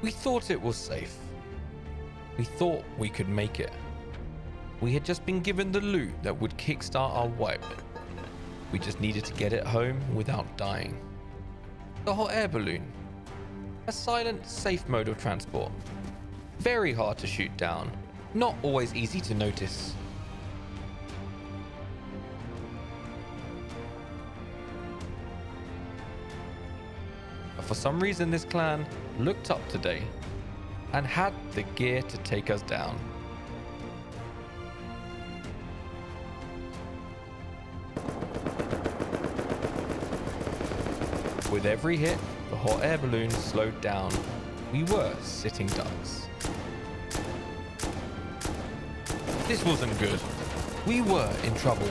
We thought it was safe. We thought we could make it. We had just been given the loot that would kickstart our wipe. We just needed to get it home without dying. The hot air balloon. A silent, safe mode of transport. Very hard to shoot down. Not always easy to notice. For some reason, this clan looked up today and had the gear to take us down. With every hit, the hot air balloon slowed down. We were sitting ducks. This wasn't good. We were in trouble.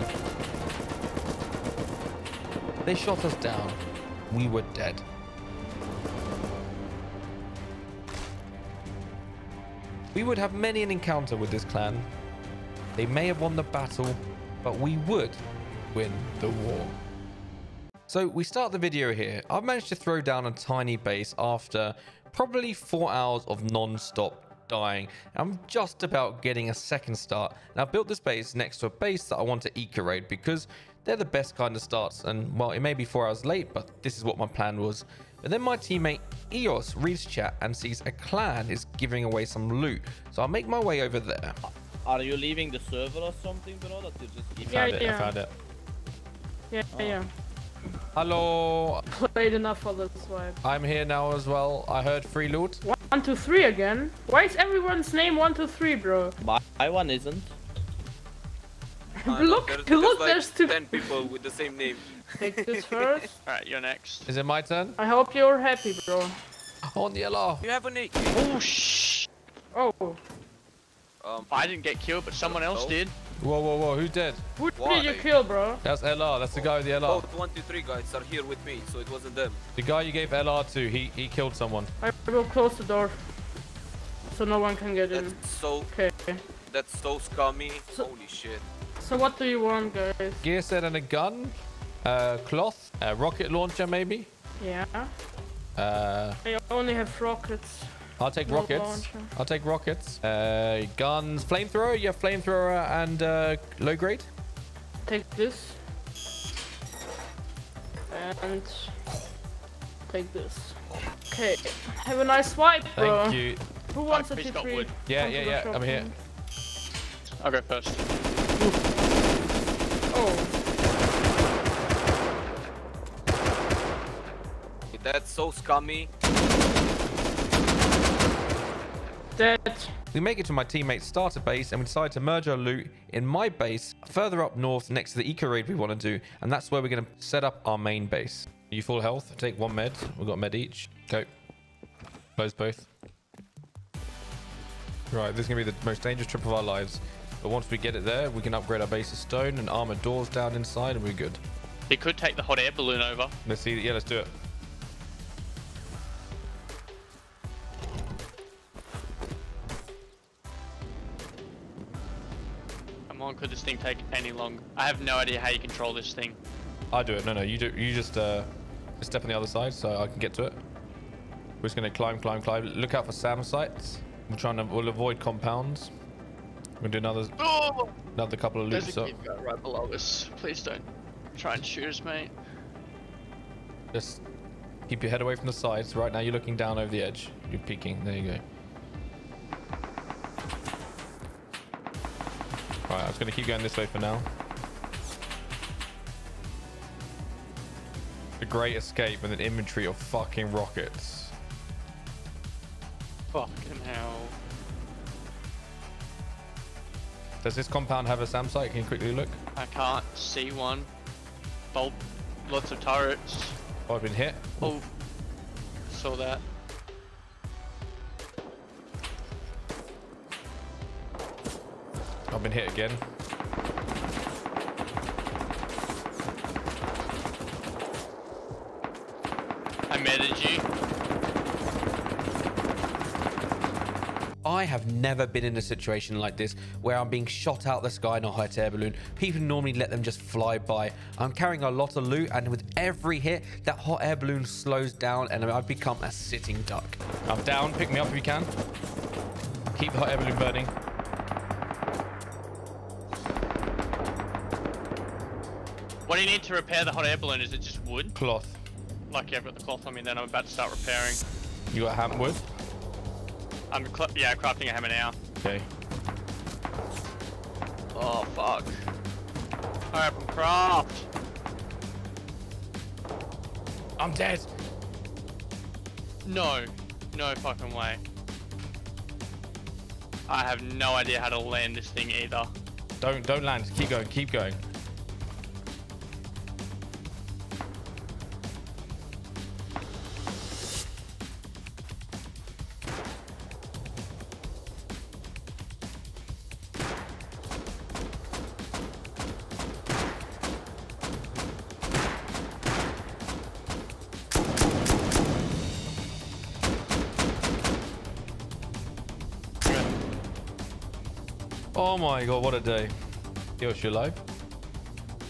They shot us down. We were dead. We would have many an encounter with this clan. They may have won the battle, but we would win the war. So we start the video here. I've managed to throw down a tiny base after probably four hours of non-stop dying. I'm just about getting a second start. Now I've built this base next to a base that I want to eco raid because they're the best kind of starts. And well, it may be four hours late, but this is what my plan was. But then my teammate Eos reads chat and sees a clan is giving away some loot. So I'll make my way over there. Are you leaving the server or something, bro? That you just give I Yeah, found it, I yeah. found it. Yeah, yeah. Hello, Played enough for this vibe. I'm here now as well. I heard free loot. One, two, three again? Why is everyone's name one, two, three, bro? My, my one isn't. Look, there's, look, like there's two. 10 people with the same name. Take this first. Alright, you're next. Is it my turn? I hope you're happy, bro. On the yellow. You have a nick. Oh, shh. Oh, Um, I didn't get killed, but someone else Oh. did. Whoa, whoa, whoa. Who did? who Why? did you kill, bro? That's LR. That's the guy with the LR. both one, two, three guys are here with me, so it wasn't them. The guy you gave LR to, he, he killed someone. I will close the door. So no one can get in. That's so Okay. that's so scummy. So- Holy shit. So what do you want, guys? Gear set and a gun. Uh, cloth. A rocket launcher, maybe. Yeah. Uh, I only have rockets. I'll take No rockets. launcher. I'll take rockets. Uh, guns. Flamethrower. You have flamethrower and uh, low grade. Take this. And take this. Okay. Have a nice swipe, bro. Thank you. Who wants a please T3? Yeah, yeah, yeah, I'm here. I'll go first. Oh, That's so scummy. dead. We make it to my teammate's starter base and we decide to merge our loot in my base further up north next to the eco raid we want to do. And that's where we're going to set up our main base. You full health? Take one med. We've got med each. Go. Close both. Right, this is going to be the most dangerous trip of our lives. But once we get it there, we can upgrade our base of stone and armor doors down inside and we're good. They could take the hot air balloon over. Let's see. Yeah, let's do it. Come on, could this thing take any longer? I have no idea how you control this thing. I do it. No, no, you do. You just uh, step on the other side so I can get to it. We're just gonna climb, climb, climb. Look out for SAM sites. We're trying to. We'll avoid compounds. We'll do another, Oh! another couple of loops There's a up. right below us. Please don't try and shoot us, mate. Just keep your head away from the sides. Right now, you're looking down over the edge. You're peeking. There you go. Right, I was gonna keep going this way for now. The Great Escape with an inventory of fucking rockets. Fucking hell. Does this compound have a SAM site? Can you quickly look? I can't see one. Bolt. Lots of turrets. Oh, I've been hit. Oh. Saw that. I've been hit again. I meted you. I have never been in a situation like this where I'm being shot out the sky in a hot air balloon. People normally let them just fly by. I'm carrying a lot of loot, and with every hit, that hot air balloon slows down, and I've become a sitting duck. I'm down. Pick me up if you can. Keep the hot air balloon burning. What do you need to repair the hot air balloon? Is it just wood? Cloth. Lucky I've got the cloth on me, then I'm about to start repairing. You got ham wood? I'm, cl- yeah, crafting a hammer now. Okay. Oh, fuck. Hurry up and craft. I'm dead. No. No fucking way. I have no idea how to land this thing either. Don't don't land. Keep going. Keep going. Oh my god, what a day. Yo, you alive?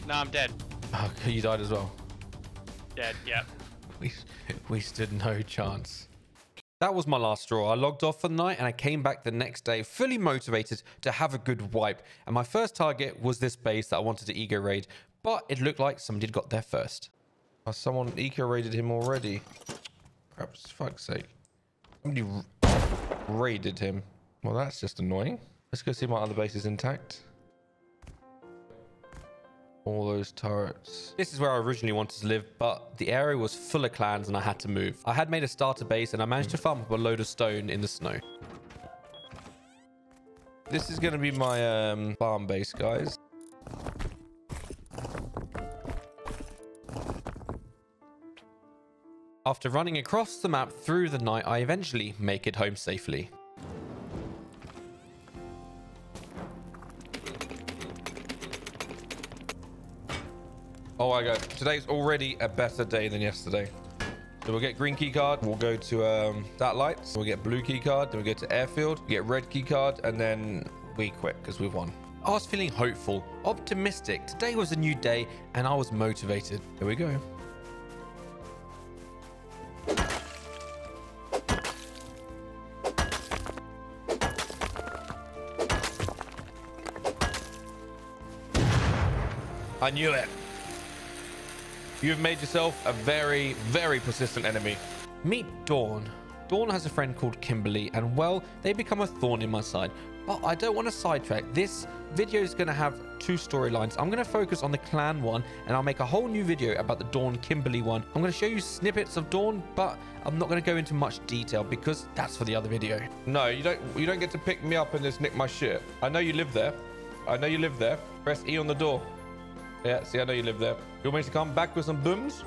No, I'm dead. Oh, you died as well. Dead, yep. We, we stood no chance. That was my last straw. I logged off for the night and I came back the next day fully motivated to have a good wipe. And my first target was this base that I wanted to eco raid, but it looked like somebody had got there first. Oh, someone eco raided him already. Perhaps, fuck's sake. Somebody raided him. Well, that's just annoying. Let's go see my other base is intact. All those turrets. This is where I originally wanted to live, but the area was full of clans and I had to move. I had made a starter base and I managed to farm up a load of stone in the snow. This is going to be my um, farm base, guys. After running across the map through the night, I eventually make it home safely. Oh my god, today's already a better day than yesterday. So we'll get green key card, we'll go to um, satellites, we'll get blue key card, then we go to airfield, we get red key card, and then we quit because we've won. I was feeling hopeful, optimistic. Today was a new day and I was motivated. Here we go. I knew it. You've made yourself a very, very persistent enemy. Meet Dawn. Dawn has a friend called Kimberly, and well, they become a thorn in my side. But I don't want to sidetrack. This video is going to have two storylines. I'm going to focus on the clan one, and I'll make a whole new video about the Dawn Kimberly one. I'm going to show you snippets of Dawn, but I'm not going to go into much detail because that's for the other video. No, you don't. You don't get to pick me up and just nick my shit. I know you live there. I know you live there. Press E on the door. Yeah, see, I know you live there. You want me to come back with some booms?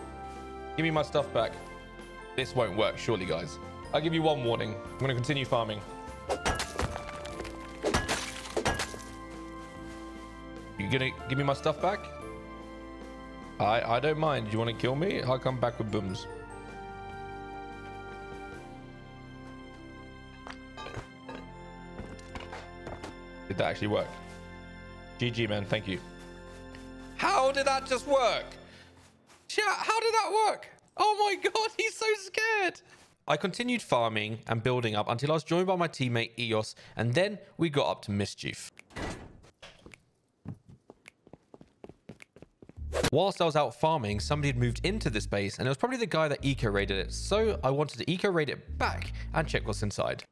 Give me my stuff back. This won't work, surely, guys. I'll give you one warning. I'm going to continue farming. You gonna give me my stuff back? I I don't mind. You want to kill me? I'll come back with booms. Did that actually work? GG, man. Thank you. How did that just work? Chat, how did that work? Oh my god, he's so scared. I continued farming and building up until I was joined by my teammate Eos, and then we got up to Mischief. Whilst I was out farming, somebody had moved into this base, and it was probably the guy that eco raided it. So I wanted to eco raid it back and check what's inside.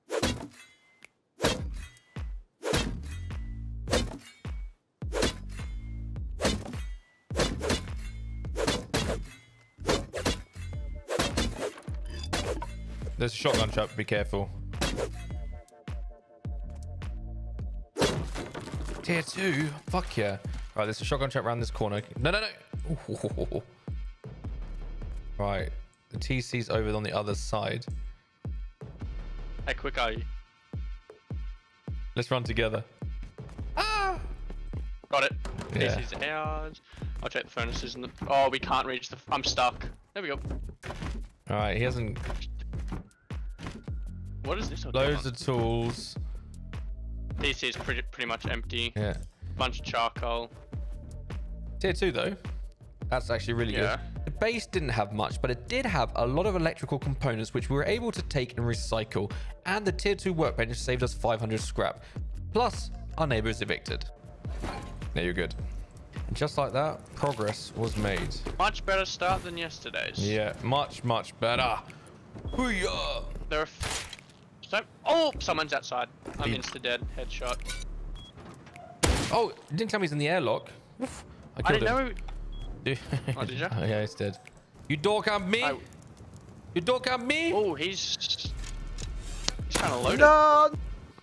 There's a shotgun trap, be careful. Tier 2? Fuck yeah. Right, there's a shotgun trap around this corner. No, no, no. Ooh. Right. The TC's over on the other side. How quick are you? Let's run together. Ah! Got it. Yeah. This is ours. I'll check the furnaces and the. Oh, we can't reach the. I'm stuck. There we go. Alright, he hasn't... What is this? Oh, Loads of tools. TC is pretty pretty much empty. Yeah. Bunch of charcoal. Tier 2 though, that's actually really Yeah. good. The base didn't have much, but it did have a lot of electrical components which we were able to take and recycle, and the tier 2 workbench saved us 500 scrap. Plus, our neighbor is evicted. There you're good. And just like that, progress was made. Much better start than yesterday's. Yeah, much, much better. There are. F- so- oh, someone's outside. I'm He- insta dead. Headshot. Oh, you didn't tell me he's in the airlock. Oof. I I killed didn't him. know. Dude. Oh, did ya? oh, yeah, he's dead. You door camp me? I- You door camp me? Oh, he's. He's kind of loaded.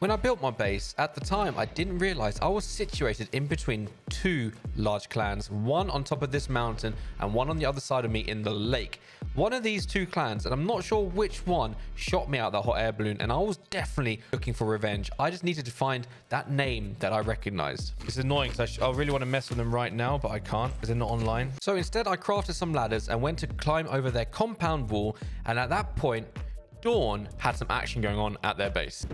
When I built my base, at the time, I didn't realize I was situated in between two large clans, one on top of this mountain and one on the other side of me in the lake. One of these two clans, and I'm not sure which one, shot me out the hot air balloon, and I was definitely looking for revenge. I just needed to find that name that I recognized. It's annoying because I, I really want to mess with them right now, but I can't because they're not online. So instead, I crafted some ladders and went to climb over their compound wall, and at that point, Dawn had some action going on at their base.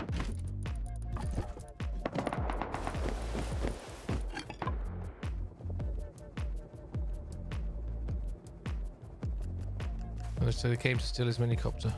So they came to steal his minicopter.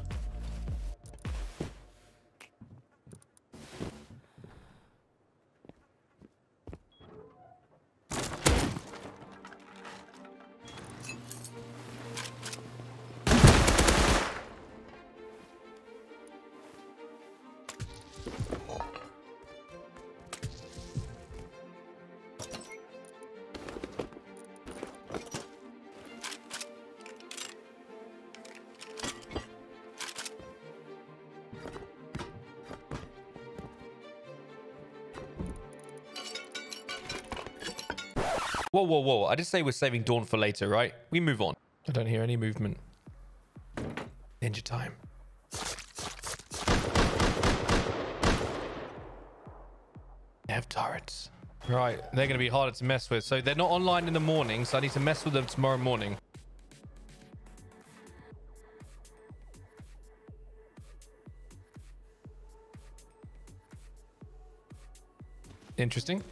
Whoa, whoa. I did say we're saving Dawn for later, right? We move on. I don't hear any movement. Ninja time. They have turrets. Right, they're going to be harder to mess with. So they're not online in the morning, so I need to mess with them tomorrow morning. Interesting.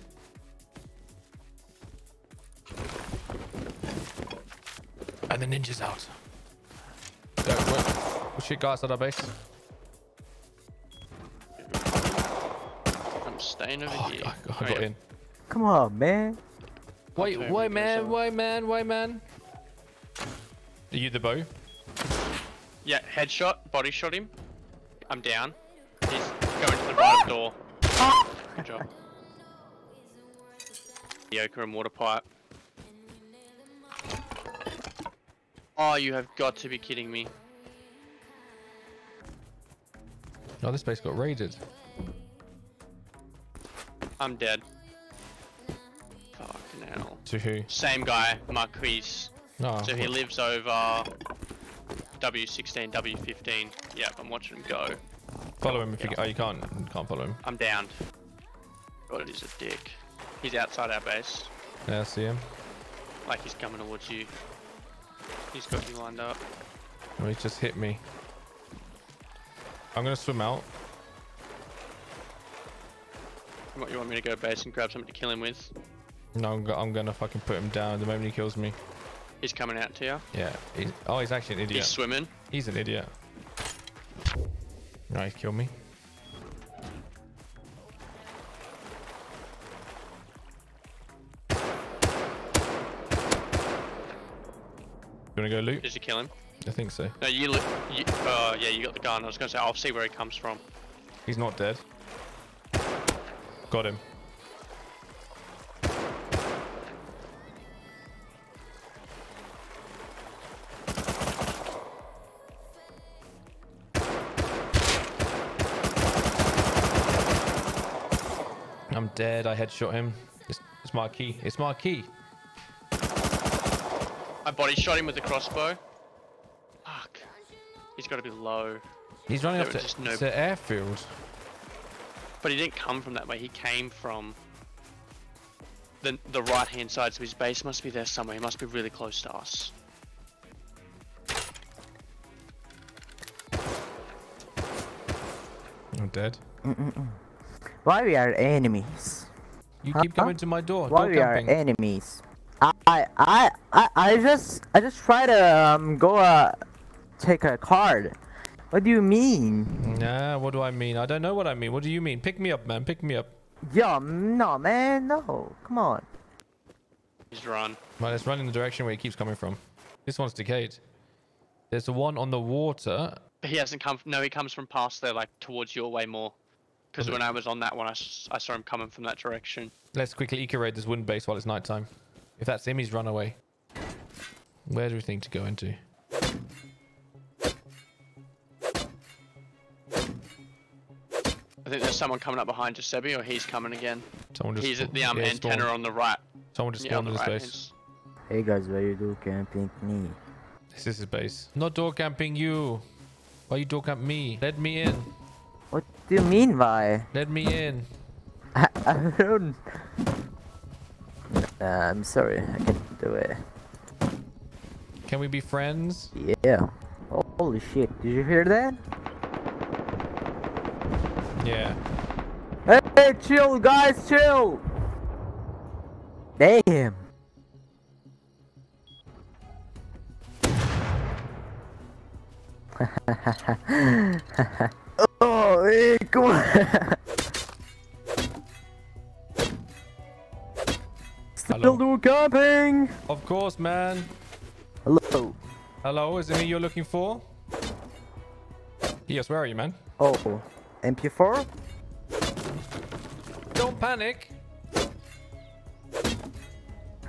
And the ninja's out. Go, what? Oh shit, guys, at our base. I'm staying over Oh, here. I, I got in. Come on, man. Wait, turn why man, yourself. why man, why man? Are you the bow? Yeah, headshot. Body shot him. I'm down. He's going to the right door. Ah! Good job. Yoker and water pipe. Oh, you have got to be kidding me. No, this place got raided. I'm dead. Fucking hell. To who? Same guy, Marquise. No. So he lives over W16, W15. Yep, I'm watching him go. follow him if you. Oh, you can't. You can't follow him. I'm downed. God, he's a dick. He's outside our base. Yeah, I see him. Like he's coming towards you. He's got you lined up. Oh, he just hit me. I'm gonna swim out. What, you want me to go base and grab something to kill him with? No, I'm, go- I'm gonna fucking put him down the moment he kills me. He's coming out to you. Yeah. He's, oh, he's actually an idiot. He's swimming. He's an idiot. No, he killed me. You wanna go loot? Did you kill him? I think so. No, you. You, uh, yeah, you got the gun. I was gonna say, I'll see where he comes from. He's not dead. Got him. I'm dead. I headshot him. It's, it's Marquis. It's Marquis. I body shot him with the crossbow. Fuck. He's got to be low. He's running There off to, just no- to airfield. But he didn't come from that way. He came from the the right hand side. So his base must be there somewhere. He must be really close to us. I'm dead. Why we are enemies? You Huh? keep coming to my door. Why door we are enemies? I I I I just I just try to um go uh take a card. What do you mean? Nah, what do I mean? I don't know what I mean. What do you mean? Pick me up, man. Pick me up. Yeah, no man, no. Come on. He's run. Right, let's run in the direction where he keeps coming from. This one's decayed. There's the one on the water. He hasn't come. No, he comes from past there, like towards your way more. Because when I was on that one, I, s- I saw him coming from that direction. Let's quickly eco raid this wooden base while it's nighttime. If that's him, he's run away. Where do we think to go into? I think there's someone coming up behind Giuseppe, or he's coming again. Someone just He's at the um, yeah, antenna spawned. on the right. Someone just Yeah, on spawned the in right. base. It's- Hey guys, where you do camping me? This is his base. Not door camping you. Why you door camp me? Let me in. What do you mean by? Let me in. I, I don't. Uh, I'm sorry, I can't do it. Can we be friends? Yeah. Holy shit! Did you hear that? Yeah. Hey, hey, chill, guys, chill. Damn. oh, hey, come on. Still Hello. do camping. Of course, man. Hello. Hello, is it me you're looking for? Yes, where are you, man? Oh, MP4? Don't panic.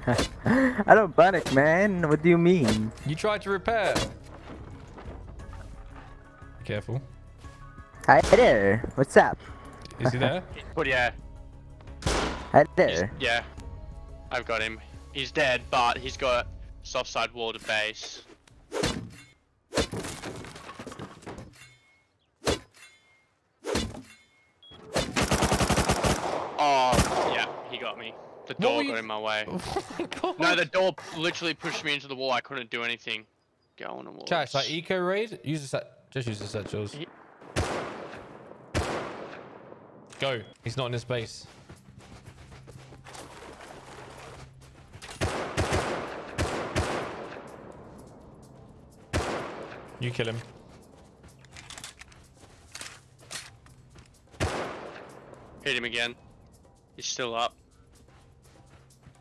I don't panic, man. What do you mean? You tried to repair. Be careful. Hi there. What's up? Is he there? But yeah, Hi he's- there. yeah, I've got him. He's dead, but he's got soft side wall to base. Oh, yeah, he got me. The door got you- in my way. oh my. No, the door literally pushed me into the wall. I couldn't do anything. Go on a wall. Cash, like eco raid? Use the set. Just use the set, Jules. He- Go. He's not in his base. You kill him. Hit him again. He's still up.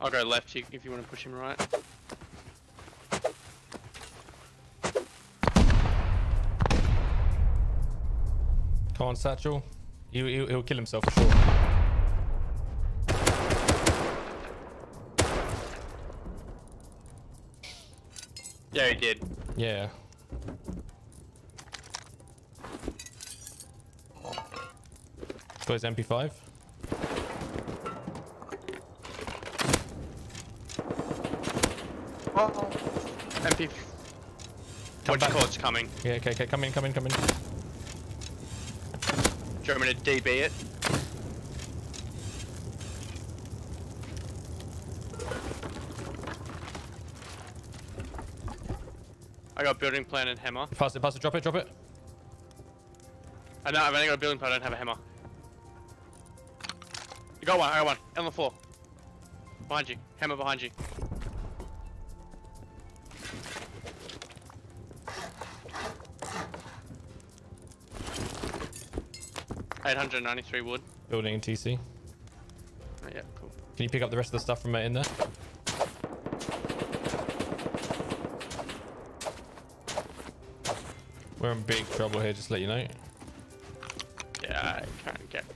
I'll go left if you want to push him right. Come on, Satchel. He, he'll, he'll kill himself for sure. Yeah, he did. Yeah. His MP5. MP. What you back. call it's coming. Yeah, okay, okay. Come in, come in, come in. Do you want me to DB it? I got building plan and hammer. Pass it, pass it, drop it, drop it. I know, I've only got a building plan, I don't have a hammer. You got one, I got one. On the floor. Behind you. Hammer behind you. Eight hundred ninety-three wood. Building in TC. Oh, yeah, cool. Can you pick up the rest of the stuff from it in there? We're in big trouble here, just to let you know.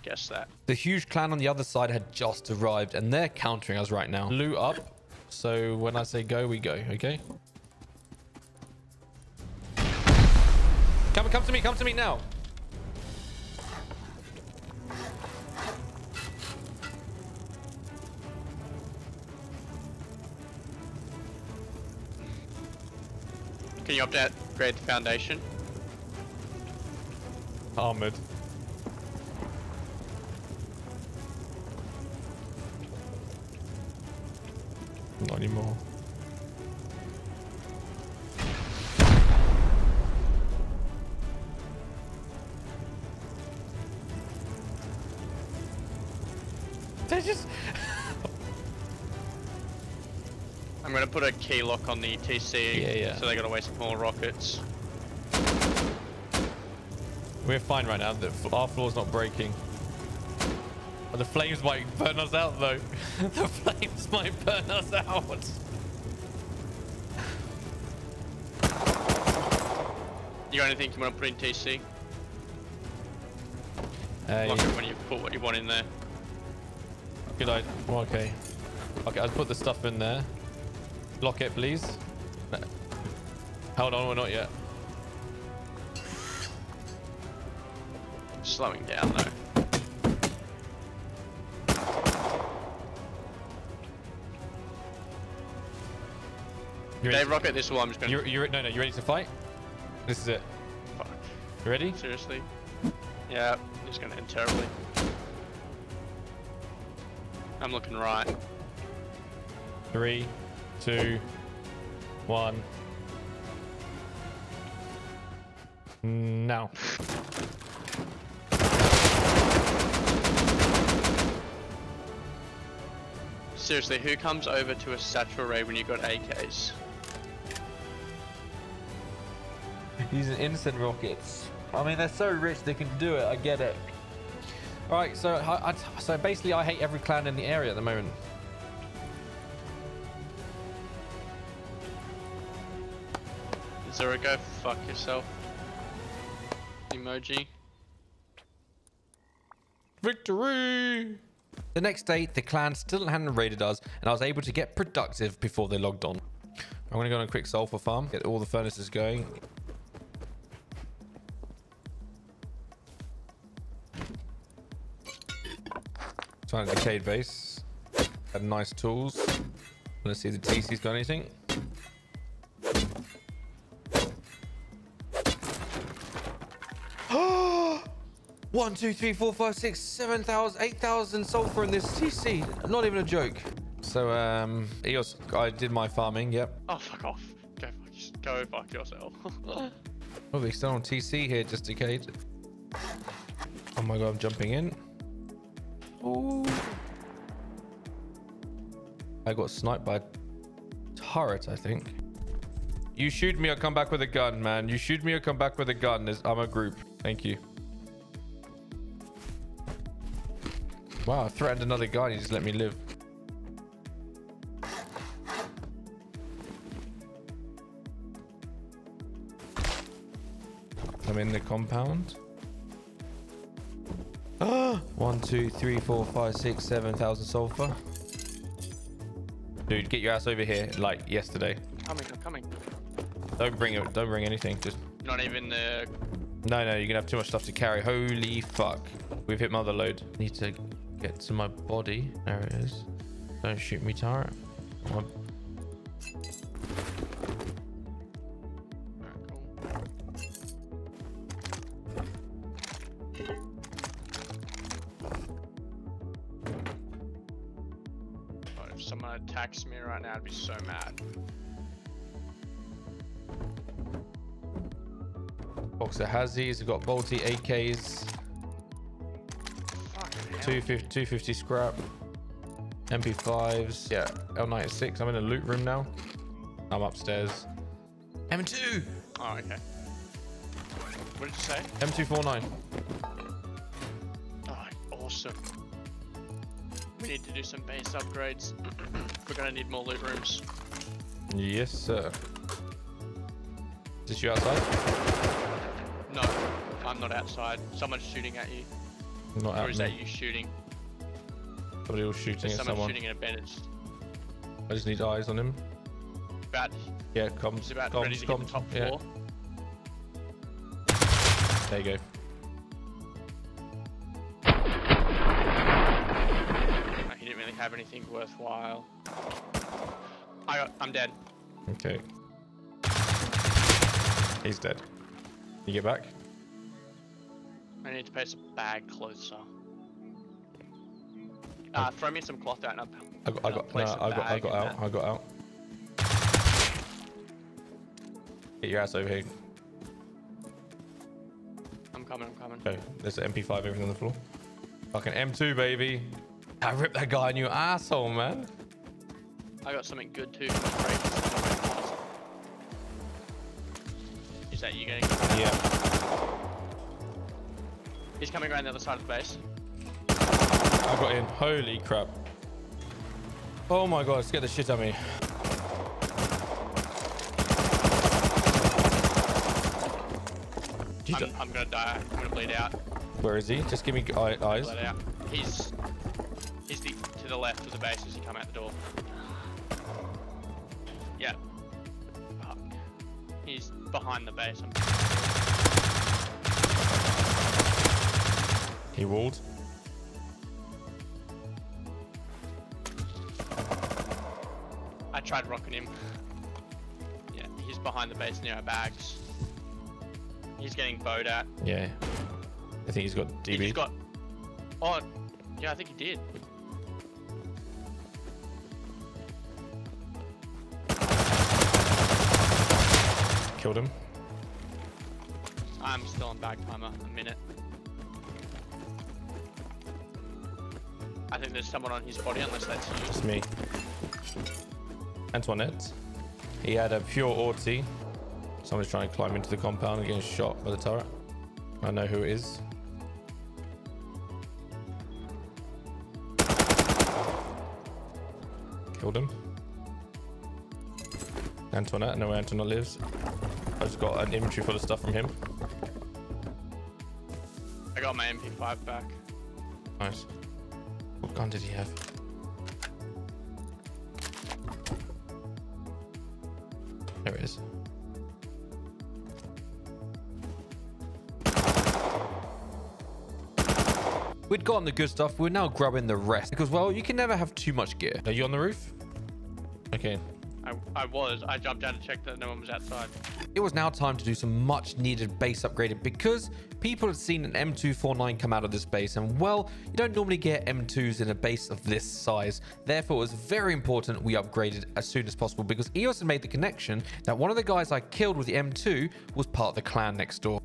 Guess that. The huge clan on the other side had just arrived, and they're countering us right now. Loot up. So when I say go, we go, okay? Come, come to me, come to me now. Can you update grade the foundation? Armored. Not anymore. They're just. I'm gonna put a key lock on the TC. Yeah, yeah. So they gotta waste more rockets. We're fine right now. The, our floor's not breaking. But the flames might burn us out, though. the flames might burn us out. You got anything you wanna put in TC? Hey, Lock it when you put what you want in there. good idea. Well, okay. Okay, I'll put the stuff in there. Lock it, please. No. Hold on, we're not yet. Slowing down though. You They rocket this wall, I'm just gonna. You, you, no, no, you ready to fight? This is it. Fuck. You ready? Seriously? Yeah, it's gonna end terribly. I'm looking right. Three, two, one. Now. Seriously, who comes over to a satchel array when you got AKs? Using instant rockets. I mean, they're so rich they can do it. I get it. All right, so I, I, so basically, I hate every clan in the area at the moment. Zero, go fuck yourself. Emoji. Victory! The next day, the clan still hadn't raided us, and I was able to get productive before they logged on. I'm gonna go on a quick sulfur farm, get all the furnaces going. A decayed base. Had nice tools. Let's see if the TC's got anything. One, two, three, four, five, six, seven thousand, eight thousand sulfur in this TC. Not even a joke. So, um, EOS, I did my farming. Yep. Oh, fuck off. Go fuck, go fuck yourself. Oh, still on TC here, just decayed. Oh my god, I'm jumping in. Ooh. I got sniped by a turret, I think. You shoot me or come back with a gun, man. You shoot me or come back with a gun. I'm a group. Thank you. Wow, I threatened another guy he just let me live. I'm in the compound. One, two, three, four, five, six, seven thousand sulfur. Dude, get your ass over here like yesterday. coming, I'm coming. Don't bring it. Don't bring anything. Just Not even the. no, no. You're gonna have too much stuff to carry. Holy fuck. We've hit mother load. Need to get to my body. There it is. Don't shoot me, turret. My- Box. We've got Bolty AKs. Fucking 250, 250 scrap. MP5s. Yeah, L96. I'm in a loot room now. I'm upstairs. M2! Oh, okay. What did you say? M249. Oh, awesome. We need to do some base upgrades. We're gonna need more loot rooms. Yes, sir. Is this you outside? No, I'm not outside. Someone's shooting at you. Not or at is me. that you shooting? Somebody was shooting There's at someone someone. shooting in a bandage. I just need eyes on him. About, Yeah, comms. he's about comms, ready to get the comms. top yeah. floor. There you go. He didn't really have anything worthwhile. I got, I'm dead. Okay. He's dead. You get back? I need to place a bag closer. Uh, throw me some cloth out and I'll, I got, I got, no, I got, I got out. there. I got out. Get your ass over here. I'm coming, I'm coming. Okay, there's an MP5 everything on the floor. Fucking M2, baby. I ripped that guy a new asshole, man. I got something good too. You? Yeah. He's coming around the other side of the base. I got in. Holy crap. Oh my god, scared the shit out of me. I'm, I'm gonna die. I'm gonna bleed out. Where is he? Just give me eye- eyes. He's he's the to the left of the base as you come out the door. Behind the base. I'm He walled. I tried rocking him. Yeah, he's behind the base near our bags. He's getting bowed at. Yeah. I think he's got DB. He's got. Oh, yeah, I think he did. Killed him. I'm still on bag timer. A minute. I think there's someone on his body, unless that's you. It's me. Antoinette. He had a pure Orty. Someone's trying to climb into the compound and getting shot by the turret. I know who it is. Killed him. Antoinette, I know where Antoinette lives. I just got an inventory full of stuff from him. I got my MP5 back. Nice. What gun did he have? There it is. We'd gotten the good stuff. We're now grabbing the rest because, well, you can never have too much gear. Are you on the roof? Okay. I, I was. I jumped down to check that no one was outside. It was now time to do some much needed base upgrading because people had seen an M249 come out of this base and well, you don't normally get M2s in a base of this size. Therefore, it was very important we upgraded as soon as possible because EOS had made the connection that one of the guys I killed with the M2 was part of the clan next door.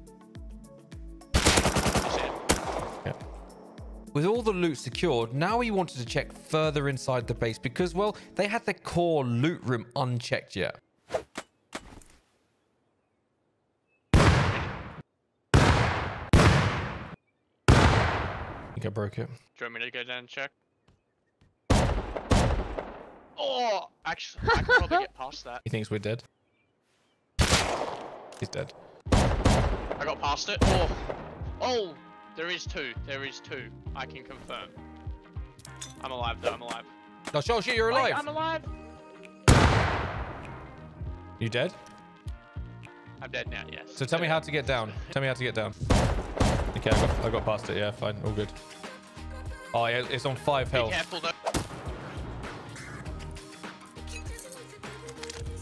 With all the loot secured, now we wanted to check further inside the base because, well, they had the core loot room unchecked yet. I think I broke it. Do you want me to go down and check? Oh, actually, I can probably get past that. He thinks we're dead. He's dead. I got past it. Oh, oh, there is two. There is two. I can confirm. I'm alive though. I'm alive. No, show shit, you're Wait, alive. I'm alive. You dead? I'm dead now. Yes. So tell me how to get down. Tell me how to get down. Okay, I got, I got past it. Yeah, fine. All good. Oh, yeah, it's on five health. Be careful though.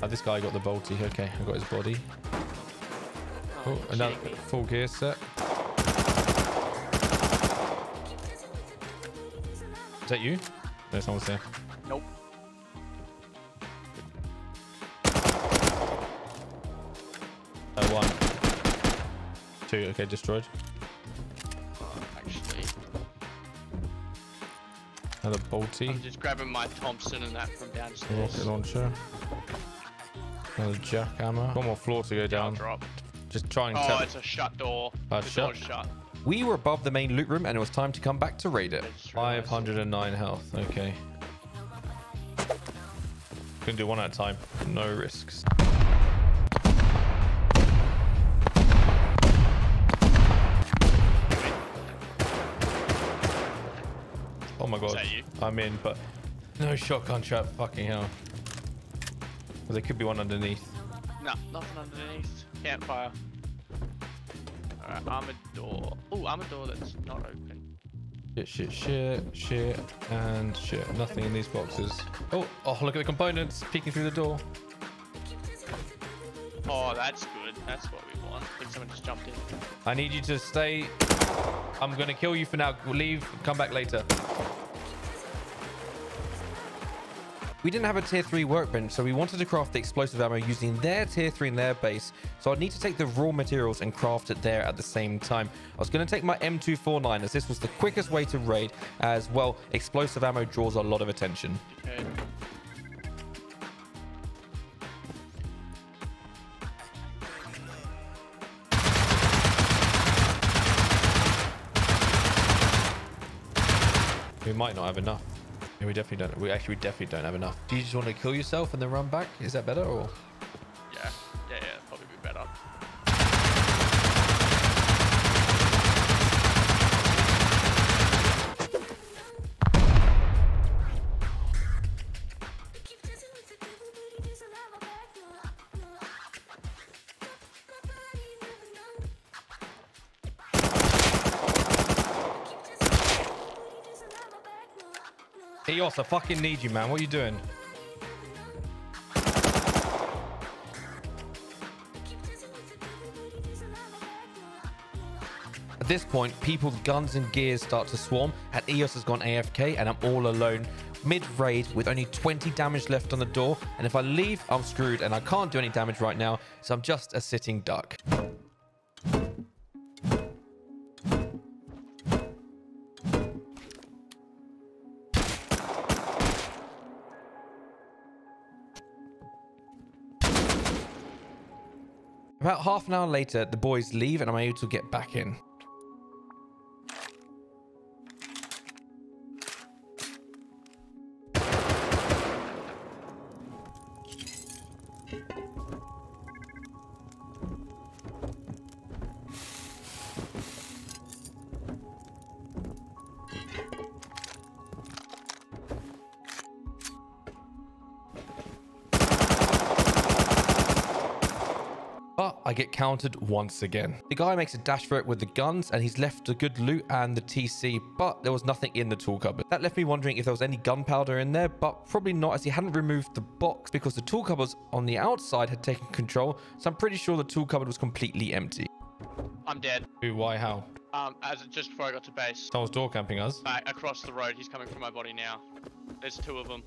Oh, this guy got the bolty. Okay, I got his body. Oh, you're another full gear set. Is that you? No, someone's there. Nope. Uh, one. Two. Okay, destroyed. Actually, Another bolty. I'm just grabbing my Thompson and that from downstairs. Rocket launcher. Another jackhammer. One more floor to go I'll down. drop. Just try and Oh, it's a shut door. Uh, the shut? door's shut. We were above the main loot room and it was time to come back to raid it. I just realised. 509 health. Okay. Gonna do one at a time. No risks. Oh my god. I'm in, but no shotgun trap. Fucking hell. Well, there could be one underneath. No, nothing underneath. Campfire. Uh, Alright, armored door. Oh, armored door that's not open. Shit, shit, shit, shit, and shit. Nothing in these boxes. Oh, oh, look at the components peeking through the door. Oh, that's good. That's what we want. I think someone just jumped in. I need you to stay. I'm gonna kill you for now. Leave. Come back later. We didn't have a tier 3 workbench, so we wanted to craft the explosive ammo using their tier 3 in their base. So I'd need to take the raw materials and craft it there at the same time. I was going to take my M249 as this was the quickest way to raid, as well, explosive ammo draws a lot of attention. Okay. We might not have enough. Yeah, we definitely don't. We actually we definitely don't have enough. Do you just want to kill yourself and then run back? Is that better or? Yeah. Yeah, yeah, probably be better. Eos, I fucking need you, man. What are you doing? At this point, people's guns and gears start to swarm, and Eos has gone AFK, and I'm all alone mid-raid with only 20 damage left on the door. And if I leave, I'm screwed, and I can't do any damage right now, so I'm just a sitting duck. Half an hour later, the boys leave and I'm able to get back in. I get countered once again. The guy makes a dash for it with the guns and he's left a good loot and the TC, but there was nothing in the tool cupboard. That left me wondering if there was any gunpowder in there, but probably not as he hadn't removed the box because the tool cupboards on the outside had taken control. So I'm pretty sure the tool cupboard was completely empty. I'm dead. Who, why, how? Um, as just before I got to base, Someone's door camping us. across the road, he's coming from my body now. There's two of them.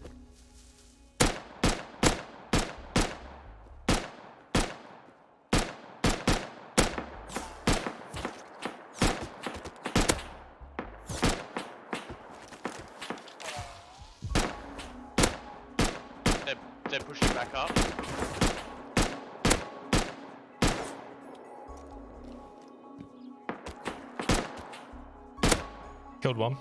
Killed one.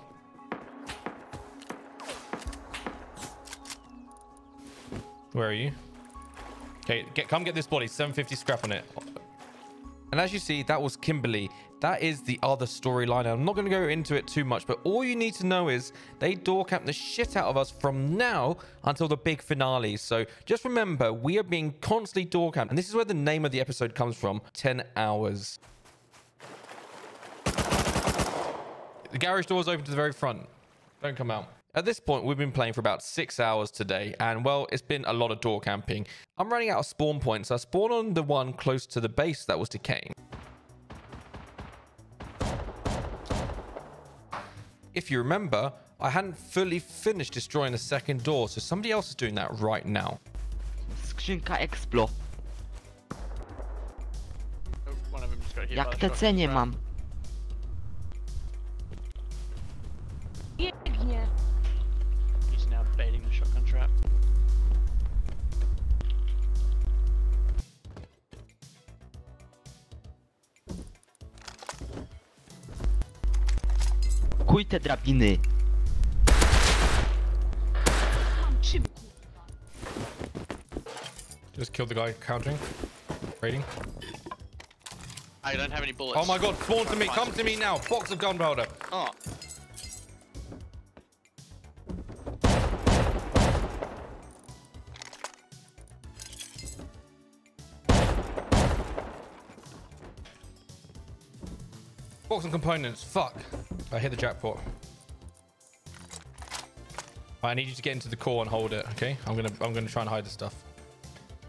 Where are you? Okay, get come get this body. 750 scrap on it. And as you see, that was Kimberly. That is the other storyline. I'm not going to go into it too much, but all you need to know is they door camp the shit out of us from now until the big finale. So just remember, we are being constantly door camped. And this is where the name of the episode comes from 10 hours. The garage door is open to the very front. Don't come out. At this point, we've been playing for about six hours today, and well, it's been a lot of door camping. I'm running out of spawn points. I spawned on the one close to the base that was decaying. If you remember, I hadn't fully finished destroying the second door, so somebody else is doing that right now. Skrzynka Explo. One of them just got hit by Jak the te cenie mam. Drabiny. Just killed the guy countering, raiding. I don't have any bullets. Oh my god, spawn to me, come to me now. Box of gunpowder. Oh, Box of components. Fuck. I hit the jackpot. I need you to get into the core and hold it, okay? I'm gonna I'm gonna try and hide the stuff.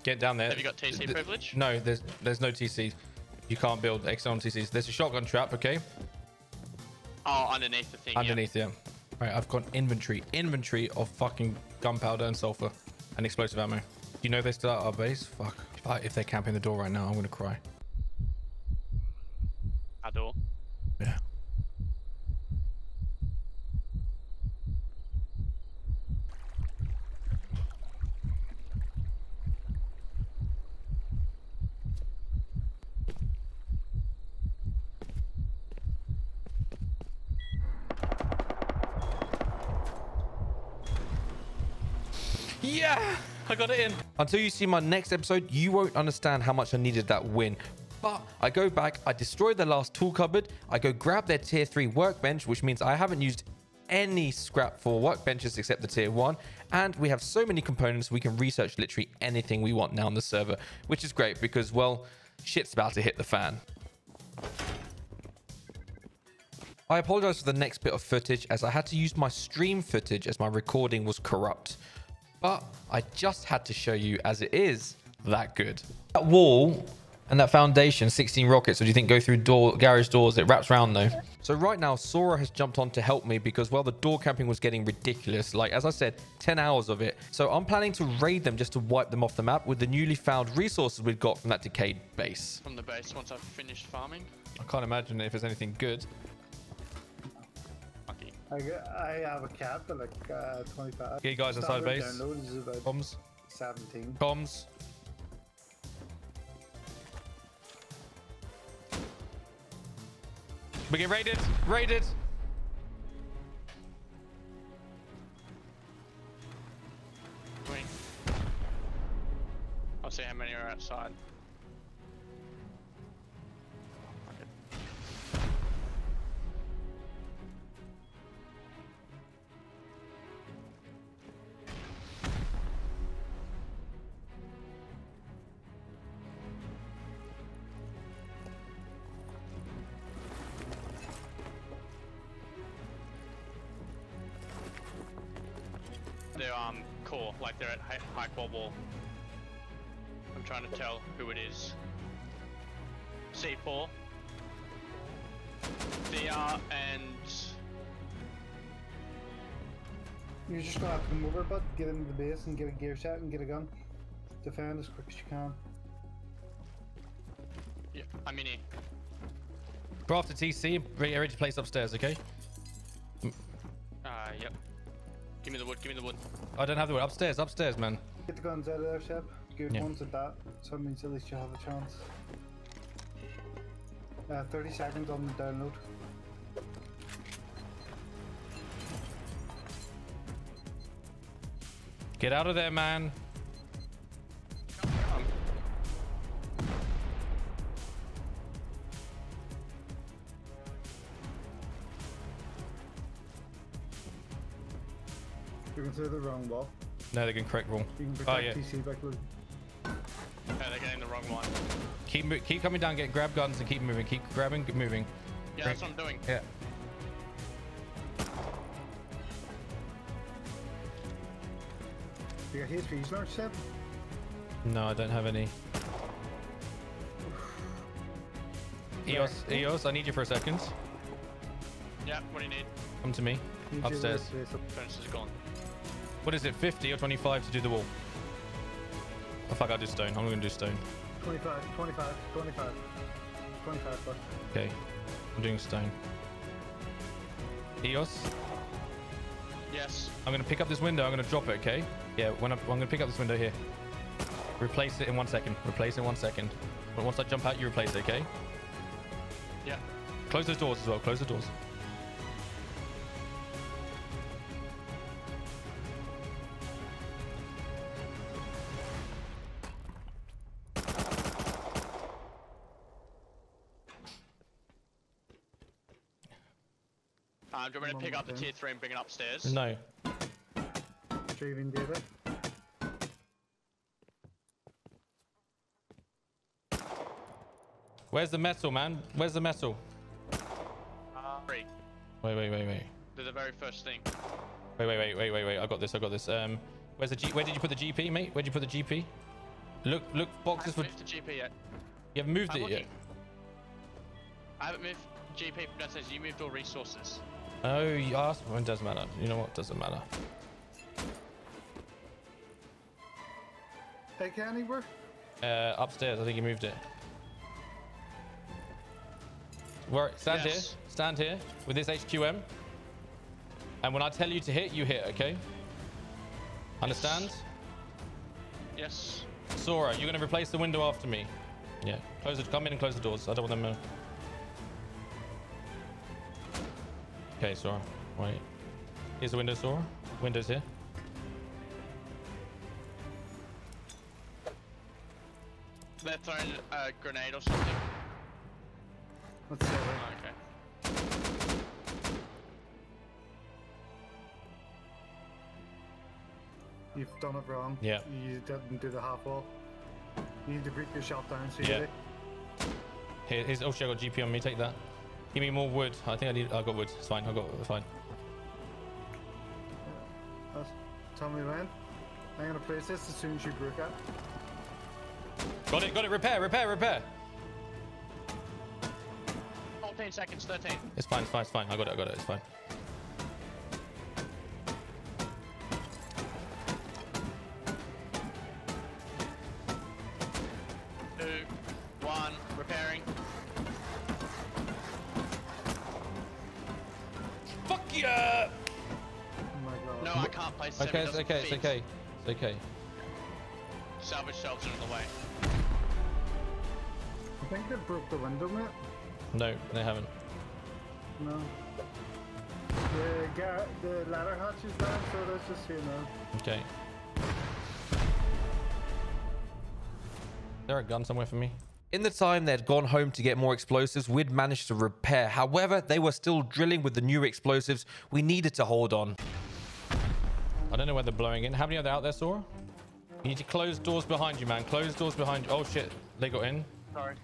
Get down there. Have you got TC Th- privilege? No, there's there's no TC. You can't build external TCs. There's a shotgun trap, okay? oh, underneath the thing. Underneath, yeah. Right, I've got inventory. Inventory of fucking gunpowder and sulfur. and explosive ammo. Do you know they still at our base? Fuck. If, I, if they're camping the door right now, I'm gonna cry. Our door. Yeah. Yeah, I got it in. Until you see my next episode, you won't understand how much I needed that win. But I go back, I destroy the last tool cupboard, I go grab their tier 3 workbench, which means I haven't used any scrap for workbenches except the tier 1. And we have so many components, we can research literally anything we want now on the server, which is great because, well, shit's about to hit the fan. I apologize for the next bit of footage as I had to use my stream footage as my recording was corrupt. But I just had to show you as it is that good. That wall and that foundation, 16 rockets, so do you think go through door garage doors? It wraps around though. So right now, Sora has jumped on to help me because, well, the door camping was getting ridiculous. Like, as I said, 10 hours of it. So I'm planning to raid them just to wipe them off the map with the newly found resources we've got from that decayed base. From the base once I've finished farming. I can't imagine if there's anything good. Lucky. I, g- I have a cap at like uh, 25. Okay, guys, inside base. Download is about Comms. 17. Comms. We get raided. Raided. Wait. I'll see how many are outside. They're um core, like they're at high, high core wall. I'm trying to tell who it is. C4. VR and You're just gonna have to move over, but get into the base and get a gear set and get a gun. Defend as quick as you can. yeah, I'm in here. Craft a TC. Ready ready to place upstairs, okay? Me the wood. Give me the wood. I don't have the wood. Upstairs, upstairs, man. Get the guns out of there, Shep. Good Yeah. ones at that. So it means at least you have a chance. Uh, 30 seconds on the download. Get out of there, man. Can throw the wrong wall. No, they're going correct wrong. You can Oh, protect yeah. TC back with. okay, they're getting the wrong one. Keep mo- keep coming down, get grab guns and keep moving. Keep grabbing, keep moving. Yeah, that's what I'm doing. Yeah. You got HP smart, Shep? No, I don't have any. EOS, EOS, I need you for a second. Yeah, what do you need? Come to me. Need you to Upstairs. place up. Is gone. What is it, 50 or 25 to do the wall? Oh fuck, I'll do stone. I'm gonna do stone. 25, 25, 25. 25 plus. Okay. I'm doing stone. EOS, Yes. I'm gonna pick up this window. I'm gonna drop it, okay? Yeah, when I, I'm gonna pick up this window here. Replace it in one second. Replace it in one second. But once I jump out, you replace it, okay? Yeah. Close those doors as well. Close the doors. Pick up the tier 3 and bring it upstairs? No. Retrieving data. Where's the metal, man? Where's the metal? Uh, three. Wait, wait, wait, wait. They're the very first thing. Wait, wait, wait, wait, wait, wait. I got this. I got this. Um, where's the G? Where did you put the GP, mate? Where'd you put the GP? Look, look, boxes for. haven't moved the GP yet. You haven't moved I'm it yet. I haven't moved GP. No, it says you moved all resources. Oh, you asked. Well, it doesn't matter. You know what? Doesn't matter. AK anywhere? Uh, upstairs. I think he moved it. Where? Stand Yes. here. Stand here with this HQM. And when I tell you to hit, you hit. Okay. Understand? Yes. Sora, you're gonna replace the window after me. Yeah. Close it. Come in and close the doors. I don't want them. Uh... Okay, Sora. Wait. Here's the window, Sora. Windows here. They're throwing a grenade or something. Let's see. Oh, okay. You've done it wrong. Yeah. You didn't do the half wall. You need to break your yourself down so you Yeah. do. Here, here's. Oh shit! I got GP on me. Take that. Give me more wood. I think I need. I got wood. It's fine. I got. It's fine. That's, tell me when. I'm gonna place this as soon as you break it. Got it. Got it. Repair. Repair. Repair. 14 seconds, 13. It's fine. It's fine. It's fine. I got it. I got it. It's fine. Okay. It's doesn't okay. It's okay. It's okay. Salvage shelves are in the way. I think they broke the window, mate. No, they haven't. No. The, ga- the ladder hatch is down, so let's just see now. Okay. Is there a gun somewhere for me? In the time they'd gone home to get more explosives, we'd managed to repair. However, they were still drilling with the new explosives. We needed to hold on. I don't know where they're blowing in. How many are there out there, Sora? You need to close doors behind you, man. Close doors behind you. Oh, shit. They got in. Sorry.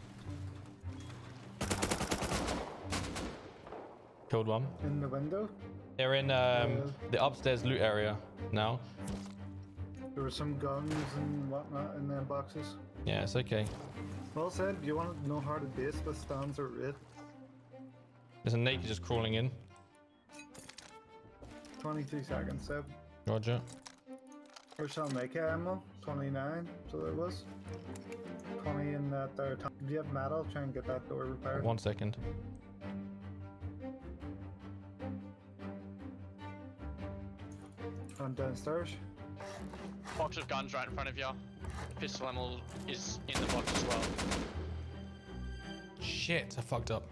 Killed one. In the window, They're in um, the upstairs loot area now. there were some guns and whatnot in them boxes. Yeah, it's okay. Well said, you want to know how to base with stands or red. There's a naked just crawling in. 23 seconds, Seb. Roger. Or shall make ammo? 29, so there was. 20 in that there. top- Do you have metal? Try and get that door repaired. One second. I'm downstairs. Box of guns right in front of you. Pistol ammo is in the box as well. Shit, I fucked up.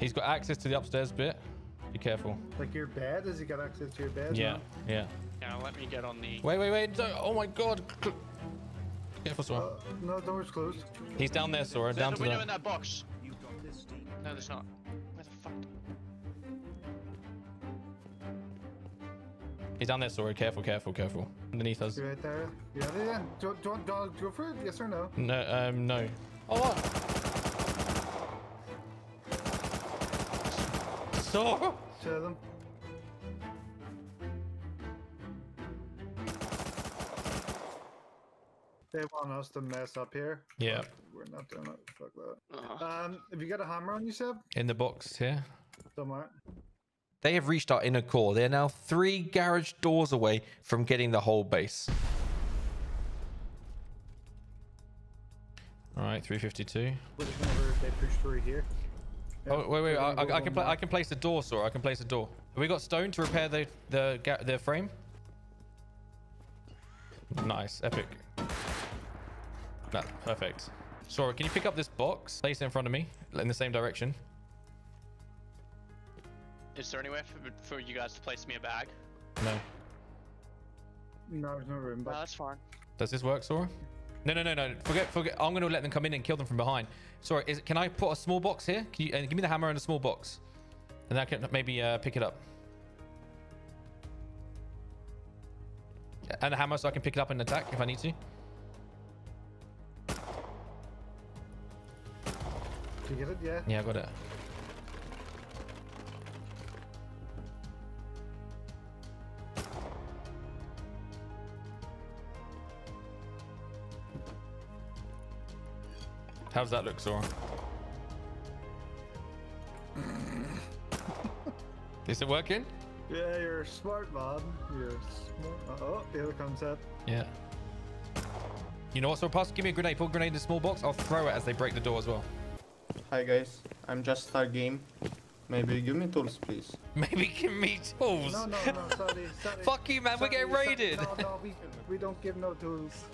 He's got access to the upstairs bit. Be careful. Like your bed? Does he got access to your bed? Yeah, now? yeah. Now let me get on the. Wait, wait, wait. don't- Oh my god. Cl- Careful, Sora. Uh, no, door's closed. He's down there, Sora. There's Down a to window the. in that box. No, there's not. Where the fuck? He's down there, Sora. Careful, careful, careful. Underneath us. You're right there. You ready then? Do, do, do, do, go for it? Yes or no? No, um, no. Oh, what? Sora! Show them. They want us to mess up here. Yeah. We're not doing it. Fuck that. Uh -huh. Um, have you got a hammer on you, Seb? In the box here. Somewhere. They have reached our inner core. They are now three garage doors away from getting the whole base. All right, 352. But whenever they push through here. Oh wait, wait! I, I, I can one pla- more. I can place the door, Sora. I can place the door. Have we got stone to repair the the ga- the frame? Nice, epic. That perfect. Sora, can you pick up this box? Place it in front of me in the same direction. is there anywhere for, for you guys to place me a bag? No. No, there's no room. No, But that's fine. Does this work, Sora? No, no, no, no. Forget, forget. I'm going to let them come in and kill them from behind. Sora, is, can I put a small box here? Can you uh, give me the hammer and a small box, and then I can maybe uh, pick it up. And the hammer, so I can pick it up and attack if I need to. do you get it? Yeah. Yeah, I got it. How's that look, Sora? Is it working? Yeah, you're smart man. You're smart. Oh, here comes that. Yeah. You know what? So pass. Give me a grenade. Put a grenade in the small box. I'll throw it as they break the door as well. Hi guys, I'm just start game. Maybe give me tools, please. Maybe give me tools. No, no, no, sorry, sorry. Fuck you, man. We're Sorry, getting sorry. raided. No, no, we, we don't give no tools.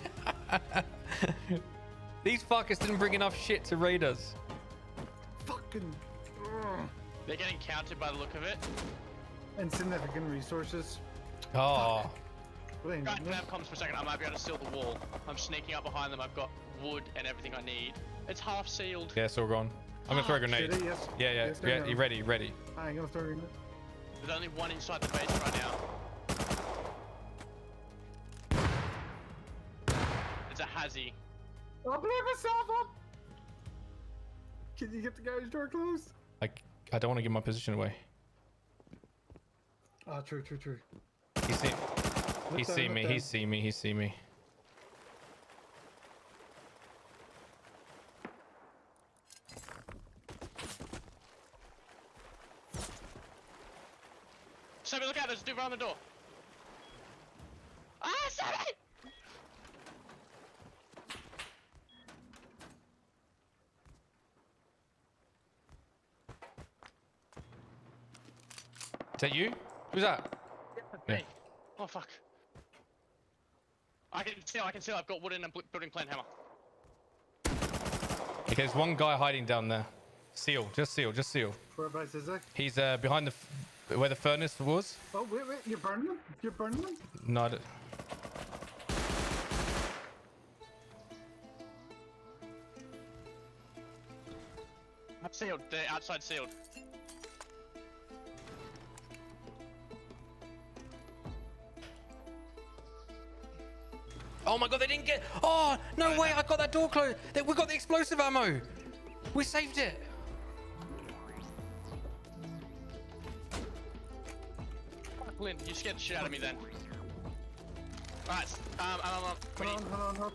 These fuckers didn't bring enough shit to raid us. Fucking ugh. They're getting counted by the look of it. insignificant resources. Ah. Oh. Blame Right, me. grab comms for a second. I might be able to seal the wall. I'm sneaking up behind them. I've got wood and everything I need. It's half sealed. Yeah, it's all gone. I'm gonna throw a ah, grenade. It, yes. Yeah, yeah. Yes, yeah you you ready? Ready? I'm gonna throw in. There's only one inside the base right now. It's a hazy. I'll blow myself up. Can you get the garage door closed? Like, I don't want to give my position away. Ah, true, true, true. He see, he He's down, seen look me. down. He's seen me. He see me. Sammy, look out! There's a dude behind the door. Ah, Sammy! Is that you? Who's that? Yeah. Oh fuck. I can see. I can see. I've got wood and a building plan hammer. Okay, there's one guy hiding down there. Seal. Just seal. Just seal. Whereabouts is it? He's uh, behind the f- where the furnace was. Oh, wait, wait, you're burning them? You're burning them? No. I don't- I'm sealed. They're outside sealed. Oh my god, they didn't get. Oh no way! I got that door closed. We got the explosive ammo. We saved it. Fuck, Lynn, you scared the shit out of me then. Alright, um, um, um, um, when Hold on, hold on, hold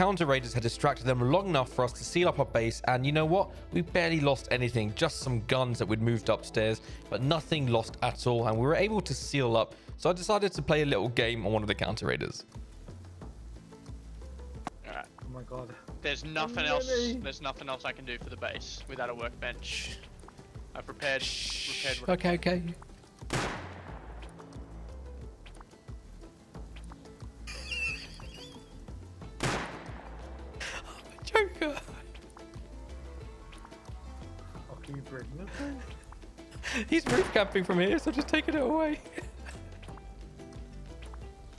Counter raiders had distracted them long enough for us to seal up our base, and you know what? We barely lost anything, just some guns that we'd moved upstairs, but nothing lost at all, and we were able to seal up. So I decided to play a little game on one of the counter raiders. Alright, Oh my god. there's nothing else. There's nothing else I can do for the base without a workbench. I've prepared. Prepared. Okay, okay. Camping from here, so just taking it away.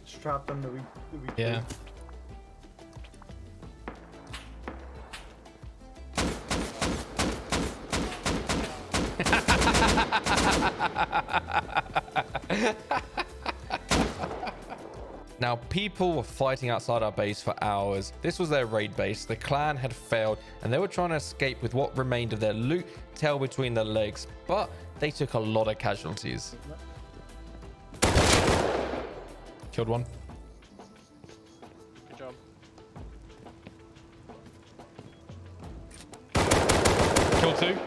Just trap them that we, that we Yeah. Now, people were fighting outside our base for hours. This was their raid base. The clan had failed, and they were trying to escape with what remained of their loot, tail between their legs. But they took a lot of casualties. Killed one. Good job. Killed two.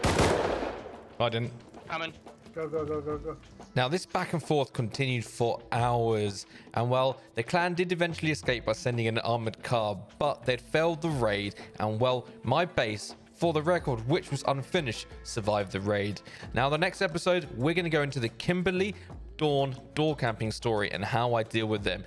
I didn't. Coming. Go, go, go, go, go. Now, this back and forth continued for hours, and well, the clan did eventually escape by sending an armored car, but they'd failed the raid, and well, my base, for the record, which was unfinished, survived the raid. Now, the next episode, we're going to go into the Kimberly Dawn door camping story and how I deal with them.